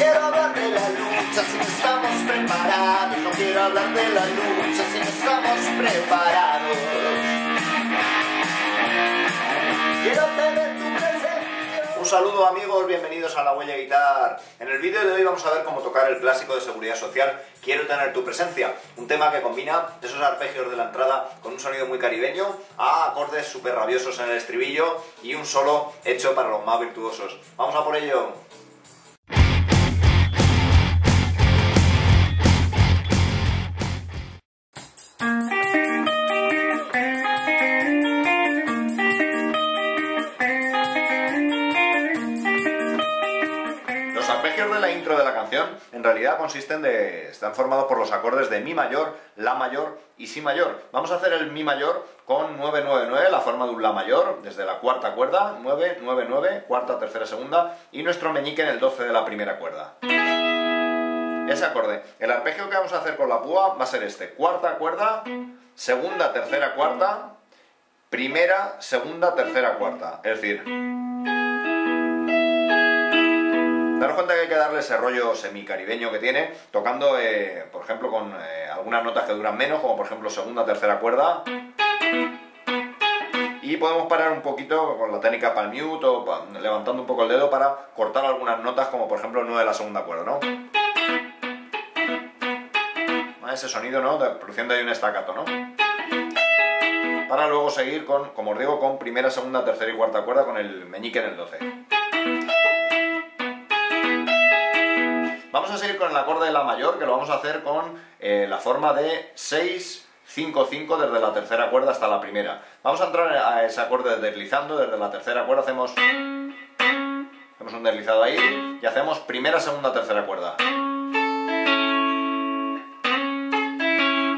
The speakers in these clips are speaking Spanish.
quiero hablar de la lucha si no estamos preparados. No quiero hablar de la lucha si no estamos preparados. Quiero tener tu presencia. Un saludo amigos, bienvenidos a La Huella Guitar. En el vídeo de hoy vamos a ver cómo tocar el clásico de seguridad social Quiero tener tu presencia, un tema que combina esos arpegios de la entrada con un sonido muy caribeño a acordes súper rabiosos en el estribillo y un solo hecho para los más virtuosos. ¡Vamos a por ello! Los arpegios de la intro de la canción en realidad consisten de... están formados por los acordes de Mi mayor, La mayor y Si mayor. Vamos a hacer el Mi mayor con 999, la forma de un La mayor, desde la cuarta cuerda, 999, cuarta, tercera, segunda, y nuestro meñique en el 12 de la primera cuerda. Ese acorde. El arpegio que vamos a hacer con la púa va a ser este. Cuarta cuerda, segunda, tercera, cuarta, primera, segunda, tercera, cuarta. Es decir, que hay que darle ese rollo semicaribeño que tiene, tocando, eh, por ejemplo, con eh, algunas notas que duran menos, como por ejemplo segunda, tercera cuerda. Y podemos parar un poquito con la técnica palm o levantando un poco el dedo para cortar algunas notas, como por ejemplo el 9 de la segunda cuerda, ¿no? Ese sonido, ¿no? Produciendo ahí un estacato, ¿no? Para luego seguir con, como os digo, con primera, segunda, tercera y cuarta cuerda con el meñique en el 12. Vamos a seguir con el acorde de La mayor, que lo vamos a hacer con eh, la forma de 6, 5, 5 desde la tercera cuerda hasta la primera. Vamos a entrar a ese acorde deslizando, desde la tercera cuerda hacemos, hacemos un deslizado ahí y hacemos primera, segunda, tercera cuerda.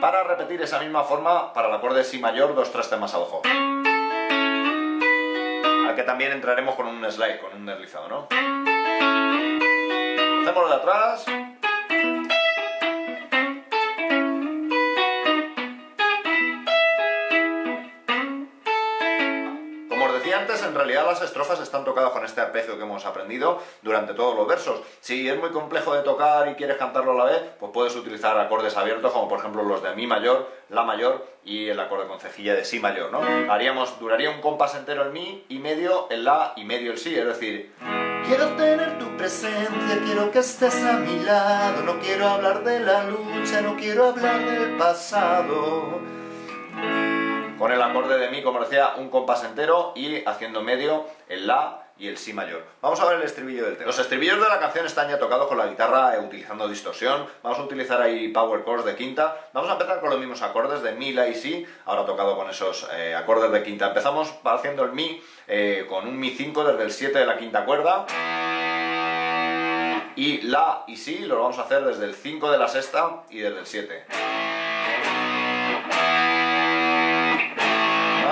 Para repetir esa misma forma para el acorde Si mayor, dos trastes más abajo. Al que también entraremos con un slide, con un deslizado, ¿no? Hacemos lo de atrás. Como os decía antes, en realidad las estrofas están tocadas con este arpegio que hemos aprendido durante todos los versos. Si es muy complejo de tocar y quieres cantarlo a la vez, pues puedes utilizar acordes abiertos, como por ejemplo los de Mi mayor, La mayor y el acorde con cejilla de Si mayor, ¿no? Haríamos, duraría un compás entero el Mi y medio el La y medio el Si, es decir, Quiero tener tu presencia, quiero que estés a mi lado. No quiero hablar de la lucha, no quiero hablar del pasado. con el acorde de mi, como decía, un compás entero y haciendo medio el la y el si mayor. Vamos a ver el estribillo del tema. Los estribillos de la canción están ya tocados con la guitarra eh, utilizando distorsión. Vamos a utilizar ahí power chords de quinta. Vamos a empezar con los mismos acordes de mi, la y si. Ahora tocado con esos eh, acordes de quinta. Empezamos haciendo el mi eh, con un mi 5 desde el 7 de la quinta cuerda. Y la y si lo vamos a hacer desde el 5 de la sexta y desde el 7.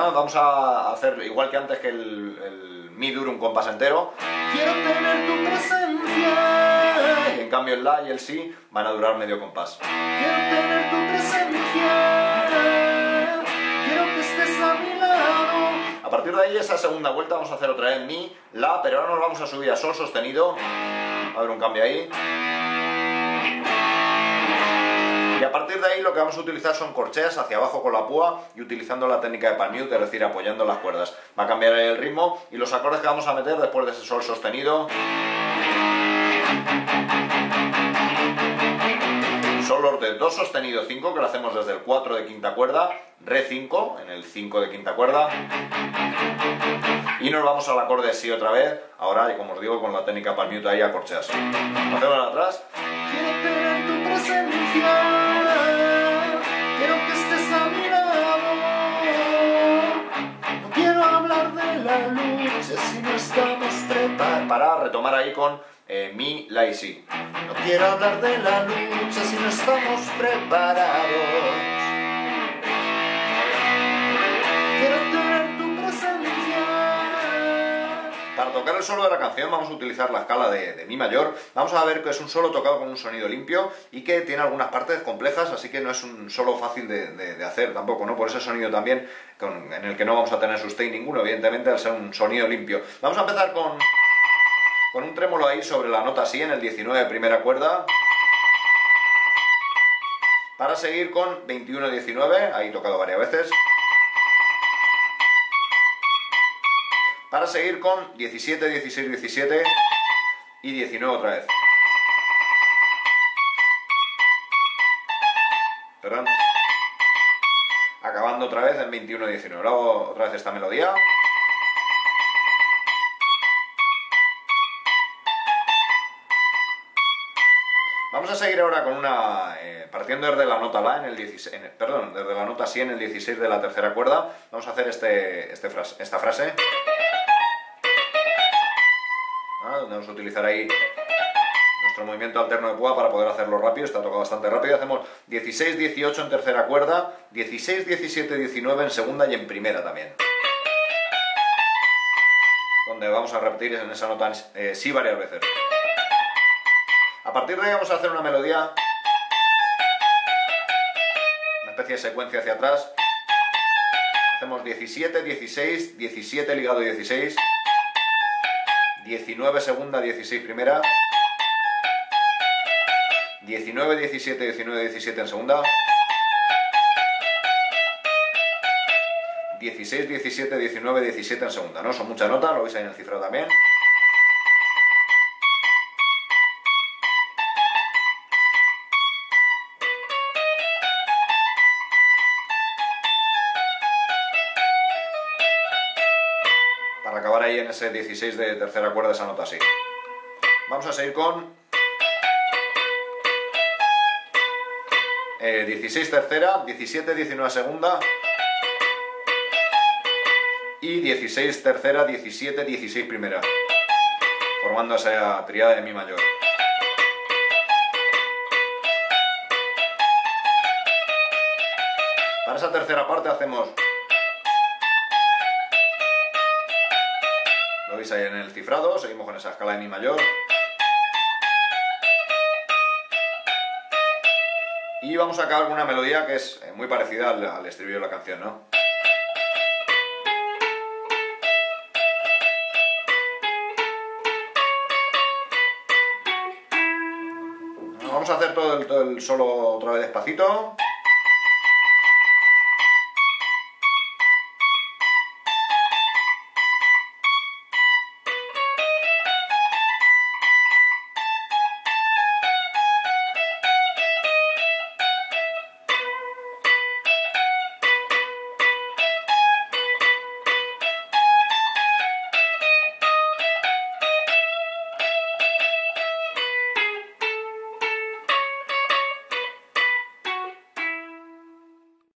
Vamos a hacer igual que antes que el, el mi dure un compás entero. Quiero tener tu presencia. Y en cambio el la y el si van a durar medio compás. Quiero tener tu presencia. Quiero que estés a mi lado. A partir de ahí, esa segunda vuelta vamos a hacer otra vez mi, la, pero ahora nos vamos a subir a sol sostenido. A haber un cambio ahí. Partir de ahí lo que vamos a utilizar son corcheas hacia abajo con la púa y utilizando la técnica de palm mute, es decir, apoyando las cuerdas. Va a cambiar el ritmo y los acordes que vamos a meter después de ese sol sostenido. Son los de do sostenido 5 que lo hacemos desde el 4 de quinta cuerda, re 5 en el 5 de quinta cuerda. Y nos vamos al acorde si otra vez, ahora, como os digo, con la técnica palm mute ahí a corcheas. Hacemos atrás. Para retomar ahí con eh, mi, la y si. No quiero hablar de la lucha si no estamos preparados. Quiero tener tu presencia. Para tocar el solo de la canción vamos a utilizar la escala de, de Mi mayor. Vamos a ver que es un solo tocado con un sonido limpio y que tiene algunas partes complejas, así que no es un solo fácil de, de- de hacer tampoco, ¿no? Por ese sonido también con- en el que no vamos a tener sustain ninguno, evidentemente, al ser un sonido limpio. Vamos a empezar con, con un trémolo ahí sobre la nota si en el 19 primera cuerda. Para seguir con 21-19, ahí tocado varias veces. Para seguir con 17, 16, 17 y 19 otra vez. Perdón. Acabando otra vez en 21-19. Luego otra vez esta melodía. Vamos a seguir ahora con una... Eh, partiendo desde la nota La en el 16... perdón, desde la nota Si en el 16 de la tercera cuerda. Vamos a hacer este, este frase, esta frase. Ah, donde vamos a utilizar ahí nuestro movimiento alterno de púa para poder hacerlo rápido. Está tocado bastante rápido. Hacemos 16, 18 en tercera cuerda, 16, 17, 19 en segunda y en primera también. Donde vamos a repetir en esa nota eh, Si varias veces. A partir de ahí vamos a hacer una melodía, una especie de secuencia hacia atrás. Hacemos 17, 16, 17 ligado 16, 19 segunda, 16 primera, 19, 17, 19, 17 en segunda, 16, 17, 19, 17 en segunda, ¿no? Son muchas notas, lo veis ahí en el cifrado también. Ahí en ese 16 de tercera cuerda esa nota así. Vamos a seguir con 16 eh, tercera, 17, 19 segunda y 16 tercera, 17, 16 primera, formando esa triada de mi mayor. Para esa tercera parte hacemos veis ahí en el cifrado, seguimos con esa escala de Mi mayor. Y vamos a acabar con una melodía que es eh, muy parecida al, estribillo de la canción, ¿no? Vamos a hacer todo el solo otra vez despacito.